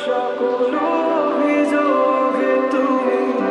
সকল অভিযোগে তুমি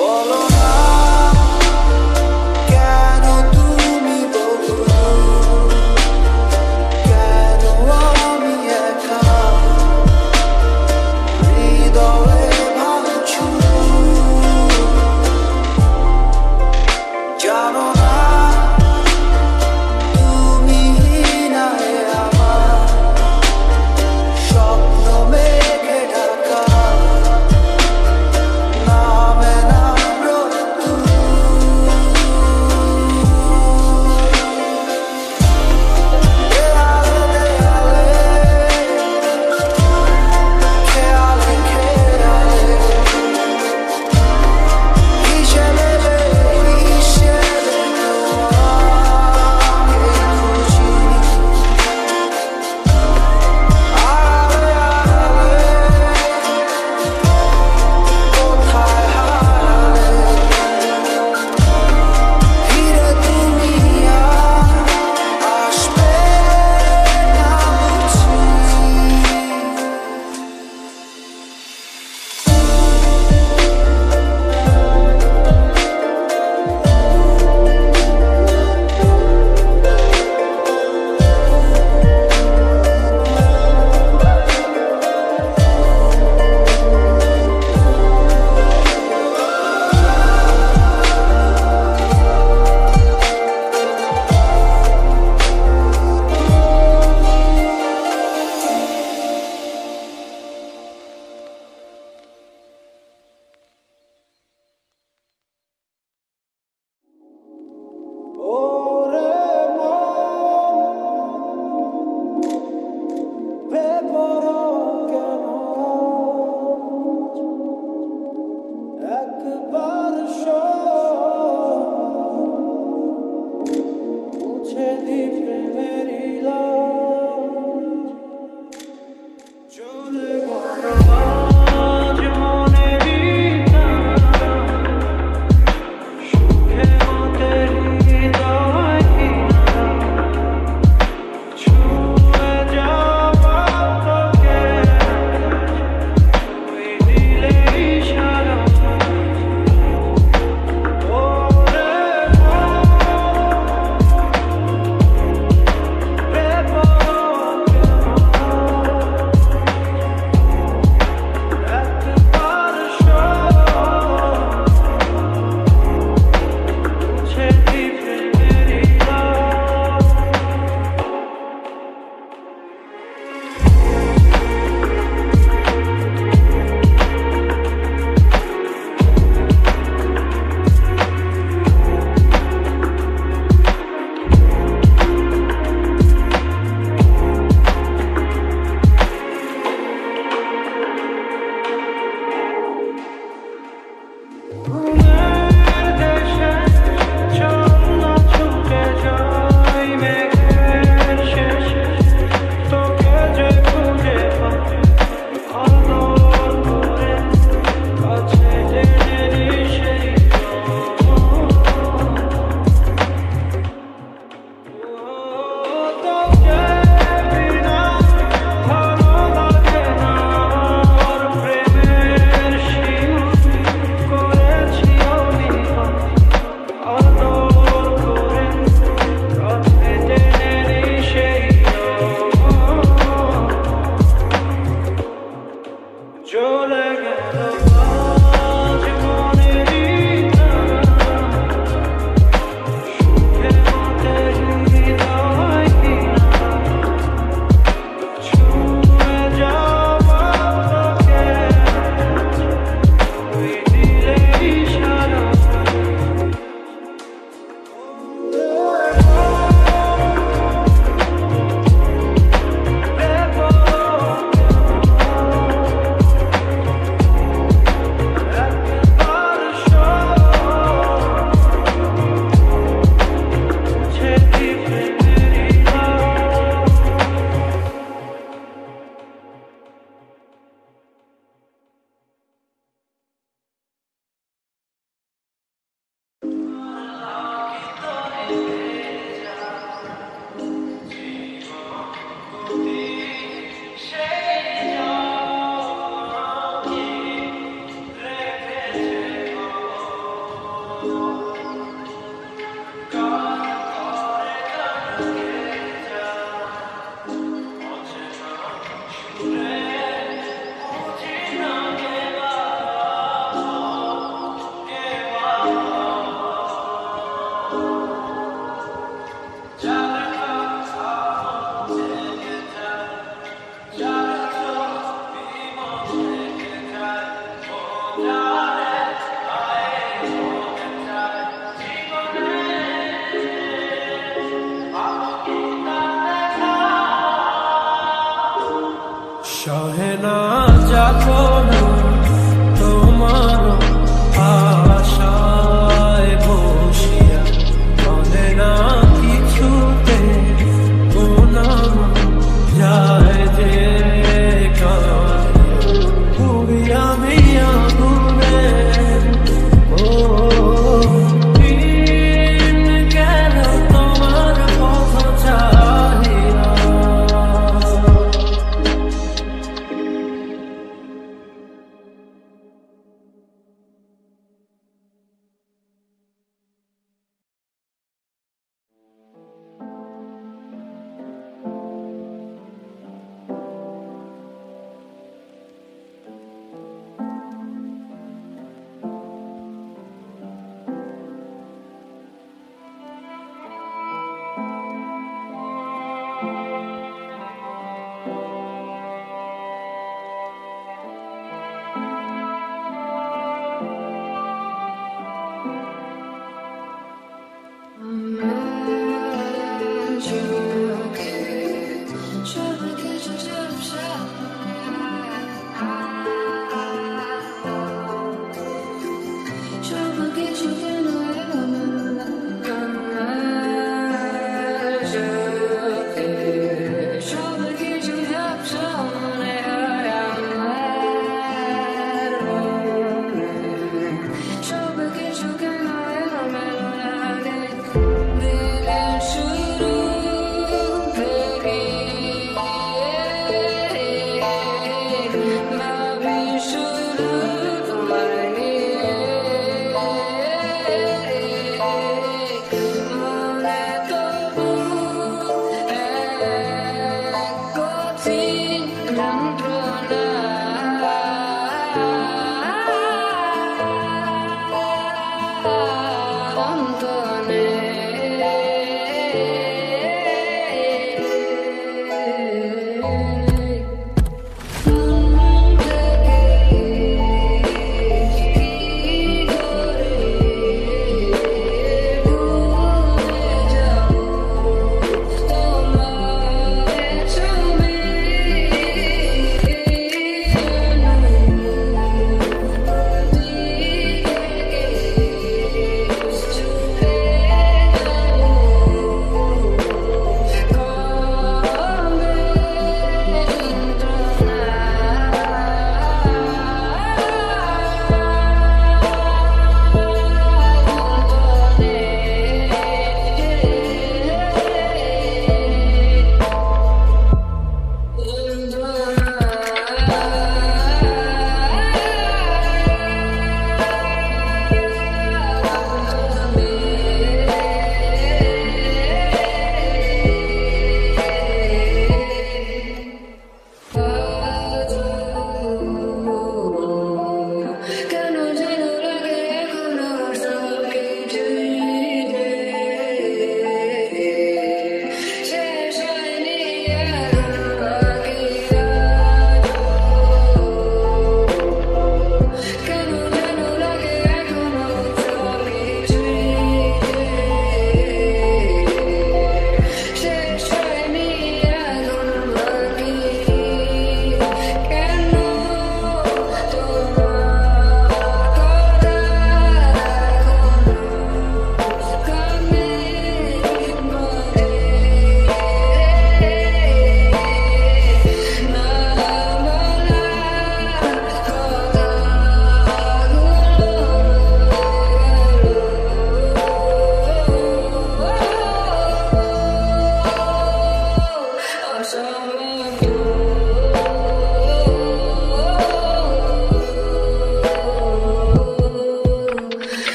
Follow. সহে না তোমার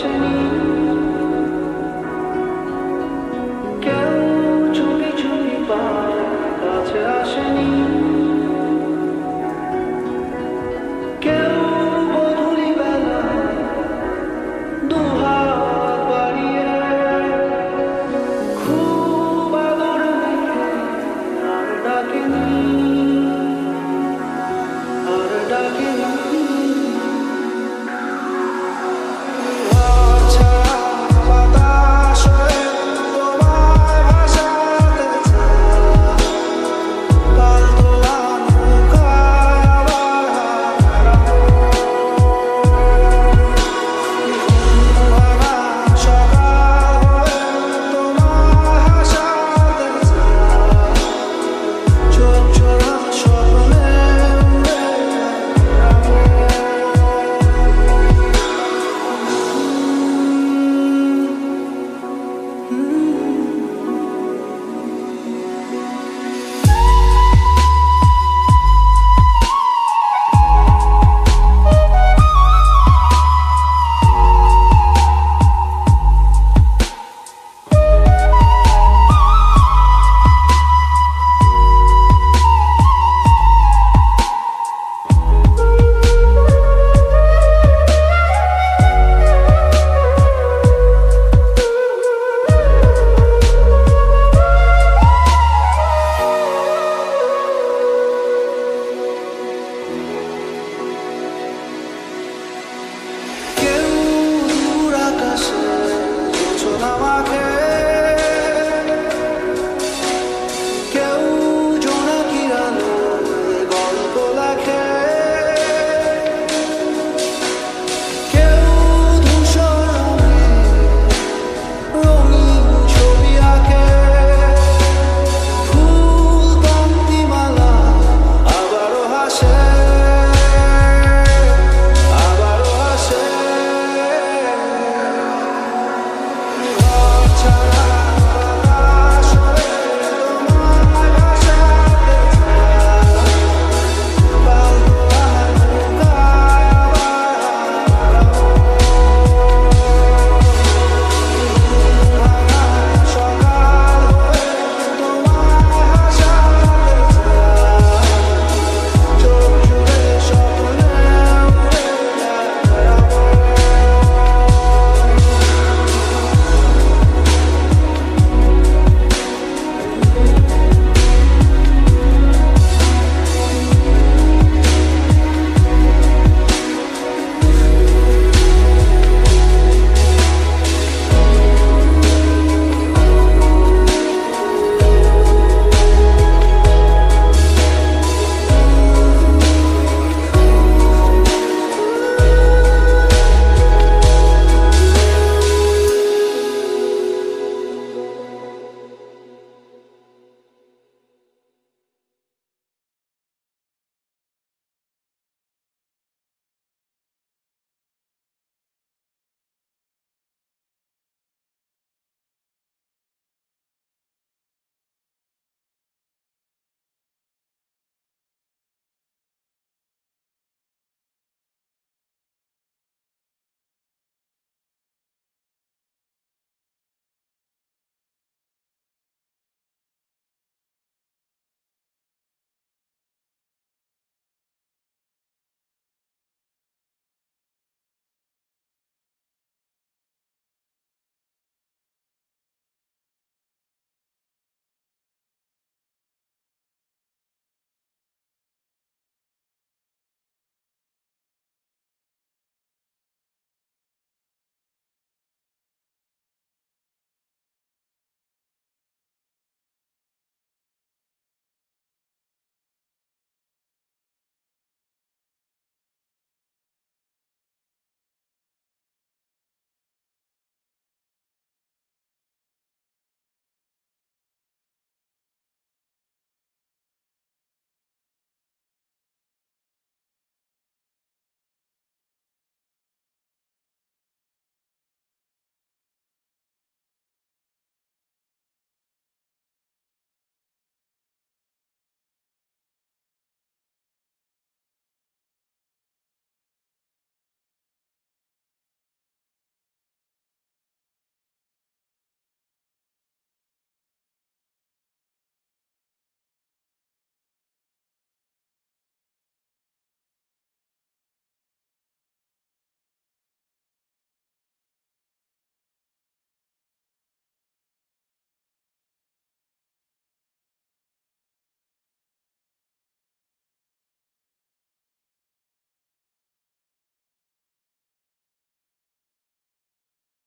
shining